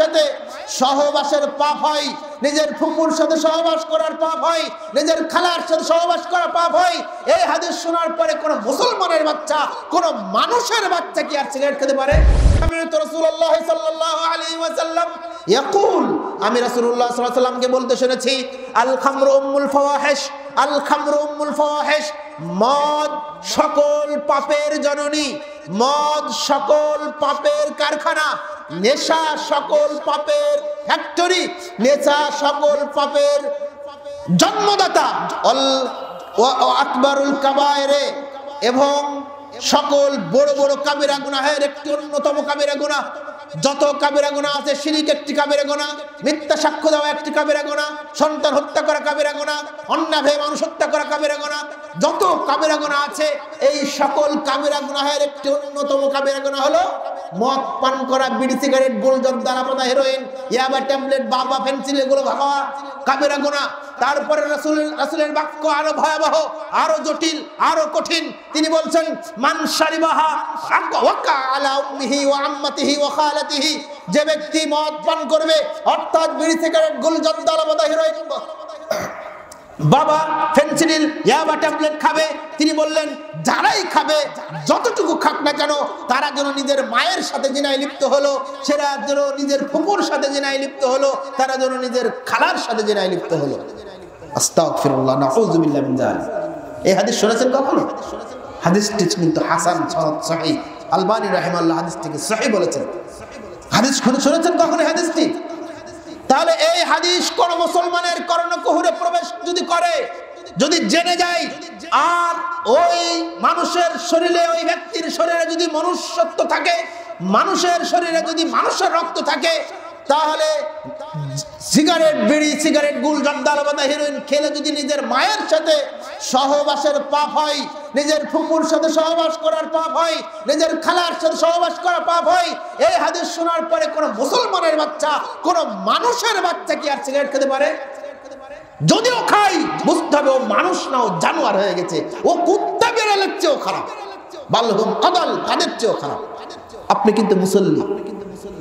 সাথে সহবাসের পাপ হয়, নিজের ফুপুর সাথে সহবাস করার পাপ হয়, নিজের খালার সাথে সহবাস করার পাপ হয়। এই হাদিস শোনার পরে কোন মুসলমানের বাচ্চা, কোন মানুষের বাচ্চা কি আর সিগারেট খেতে পারে? আমি তো রাসূলুল্লাহ সাল্লাল্লাহু আলাইহি ওয়াসাল্লাম ইয়াকুল, আমি আলাইহি ওয়াসাল্লামকে বলতে শুনেছি, আল খামরু উম্মুল ফাওয়াহিশ, আল খামরু উম্মুল ফাওয়াহিশ, মদ সকল পাপের জননী, মদ সকল পাপের কারখানা, নেশা সকল পাপের ফ্যাক্টরি নেশা সকল পাপের জন্মদাতা আকবরুল কাবায়রে এবং সকল বড় বড় কাবিরা গুনাহের একটি অন্যতম কাবিরা গুনাহ। যত কাবিরা গুনাহ আছে, শিরিক একটি কাবিরা গুনাহ, মিথ্যা সাক্ষ্য দেওয়া একটি কাবিরা গুনাহ, সন্তান হত্যা করা কাবিরা গুনাহ অন্যাভে মানুষ হত্যা করা কাবিরা গুনাহ। যত কাবিরা গুনাহ আছে, এই সকল কাবিরা গুনাহের একটি অন্যতম কাবিরা গুনাহ হলো মদ পান করা, বিড়ি, সিগারেট গোলজব দানাপাতা হেরোইন ইয়াবা, ট্যাবলেট, বাবা, পেন্সিল, এগুলো খাওয়া কাবিরা গুনাহ তারপরে রাসূল রাসূলের বাক্য আরও ভয়াবহ, আরও জটিল, আরও কঠিন। তিনি বলছেন, মান শারিবাহা ওয়াকা আলা উম্মিহি ওয়া আম্মাতিহি ওয়া খালাতিহি। যে ব্যক্তি মদ পান করবে, অর্থাৎ বিড়ি, সিগারেট গোলজব দানাপাতা হেরোইন বাবা ফেন্সিডিল, ইয়াবা ট্যাবলেট খাবে। তিনি বললেন, যারাই খাবে, যতটুকু খাক না কেন, তারা যেন নিজের মায়ের সাথে জিনায় লিপ্ত হলো, সেরা যেন নিজের ফুপুর সাথে জিনায় লিপ্ত হলো, তারা যেন নিজের খালার সাথে জিনায় লিপ্ত হলো। এই হাদিস কখনো? কিন্তু হাসান হাদিসটিকে বলেছেন। হাদিস কখনো হাদিসটি? তাহলে এই হাদিস কোন মুসলমানের কর্ণকুহুরে প্রবেশ যদি করে, যদি জেনে যায়, আর ওই মানুষের শরীরে, ওই ব্যক্তির শরীরে যদি মনুষ্যত্ব থাকে, মানুষের শরীরে যদি মানুষের রক্ত থাকে, তাহলে সিগারেট বিড়ি সিগারেট গুল জর্দালবাদা হিরোইন খেলে যদি নিজের মায়ের সাথে সহবাসের পাপ হয়, নিজের ফুপুর সাথে সহবাস করার পাপ হয়, নিজের খালার সাথে সহবাস করার পাপ হয়। এই হাদিস শোনার পরে কোন মুসলমানের বাচ্চা, কোন মানুষের বাচ্চা কি আর সিগারেট খেতে পারে? যদিও খাই বুঝতে হবে ও মানুষ না, ও জানোয়ার হয়ে গেছে। ও কুত্তা বেড়ালের চেয়েও খারাপ। বাল্যহুম আদাল তাদের চেয়েও খারাপ। আপনি কিন্তু মুসল্লি।